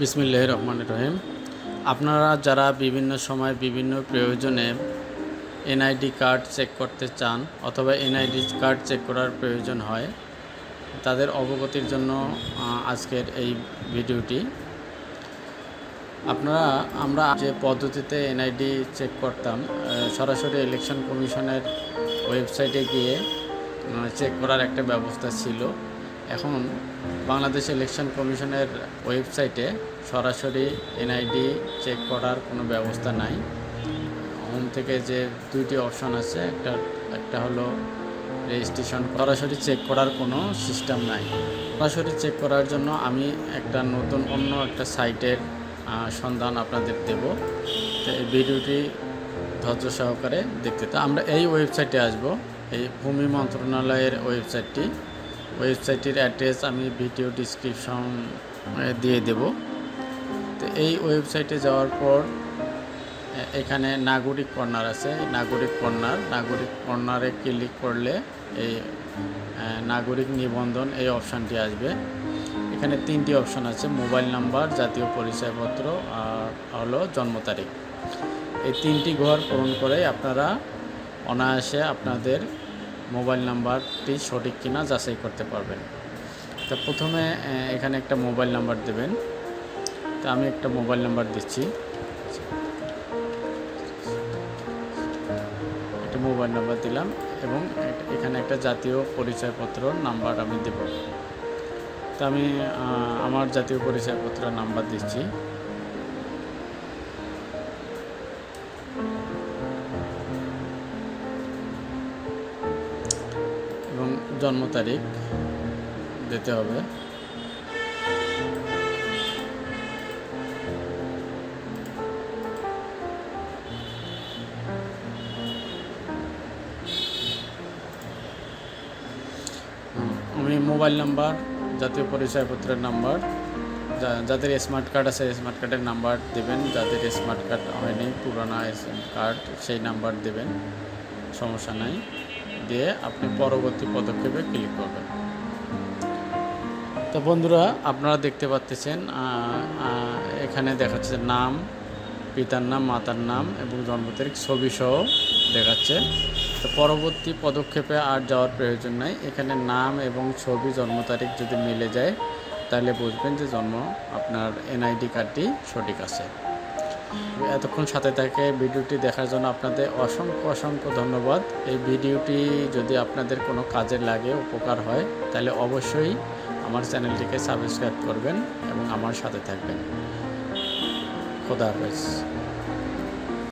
বিসমিল্লাহ রহমান রহিম। আপনারা যারা বিভিন্ন সময় বিভিন্ন প্রয়োজনে এনআইডি কার্ড চেক করতে চান অথবা এনআইডি কার্ড চেক করার প্রয়োজন হয়, তাদের অবগতির জন্য আজকের এই ভিডিওটি। আপনারা, আমরা যে পদ্ধতিতে এনআইডি চেক করতাম সরাসরি ইলেকশন কমিশনের ওয়েবসাইটে গিয়ে চেক করার একটা ব্যবস্থা ছিল। এখন বাংলাদেশ ইলেকশন কমিশনের ওয়েবসাইটে সরাসরি এনআইডি চেক করার কোনো ব্যবস্থা নাই। হোম থেকে যে দুইটি অপশন আছে, একটা একটা হলো রেজিস্ট্রেশন সরাসরি চেক করার কোনো সিস্টেম নাই। সরাসরি চেক করার জন্য আমি একটা নতুন, অন্য একটা সাইটের সন্ধান আপনাদের দেব। তো এই ভিডিওটি ধৈর্য সহকারে দেখতে তো আমরা এই ওয়েবসাইটে আসব, এই ভূমি মন্ত্রণালয়ের ওয়েবসাইটটি ওয়েবসাইটটির অ্যাড্রেস আমি ভিডিও ডিসক্রিপশন দিয়ে দেব। তো এই ওয়েবসাইটে যাওয়ার পর এখানে নাগরিক কর্নার আছে, নাগরিক কর্নার। নাগরিক কর্নারে ক্লিক করলে এই নাগরিক নিবন্ধন এই অপশানটি আসবে। এখানে তিনটি অপশান আছে, মোবাইল নাম্বার, জাতীয় পরিচয়পত্র, আর হলো জন্ম তারিখ। এই তিনটি ঘর পূরণ করে আপনারা অনায়াসে আপনাদের মোবাইল নাম্বারটি সঠিক কিনা যাচাই করতে পারবেন। তা প্রথমে এখানে একটা মোবাইল নাম্বার দেবেন। তা আমি একটা মোবাইল নাম্বার দিচ্ছি। একটা মোবাইল নাম্বার দিলাম এবং এখানে একটা জাতীয় পরিচয়পত্র নাম্বার আমি দেব। তা আমি আমার জাতীয় পরিচয়পত্র নাম্বার দিচ্ছি। জন্ম তারিখ দিতে হবে। আমি মোবাইল নাম্বার, জাতীয় পরিচয়পত্রের নাম্বার যাদের স্মার্ট কার্ড আছে স্মার্ট কার্ডের নাম্বার দেবেন। যাদের স্মার্ট কার্ড হয়নি, পুরানো কার্ড সেই নাম্বার দেবেন। সমস্যা নাই। দিয়ে আপনি পরবর্তী পদক্ষেপে ক্লিক করবেন। তো বন্ধুরা, আপনারা দেখতে পাচ্ছেন এখানে দেখাচ্ছে নাম, পিতার নাম, মাতার নাম এবং জন্ম তারিখ ছবি সহ দেখাচ্ছে। তো পরবর্তী পদক্ষেপে আর যাওয়ার প্রয়োজন নাই। এখানে নাম এবং ছবি, জন্ম তারিখ যদি মিলে যায়, তাহলে বুঝবেন যে জন্ম আপনার এনআইডি কার্ডটি সঠিক আছে। এতক্ষণ সাথে থাকে ভিডিওটি দেখার জন্য আপনাদের অসংখ্য অসংখ্য ধন্যবাদ। এই ভিডিওটি যদি আপনাদের কোনো কাজে লাগে, উপকার হয়, তাহলে অবশ্যই আমার চ্যানেলটিকে সাবস্ক্রাইব করবেন এবং আমার সাথে থাকবেন। খোদা হাফেজ।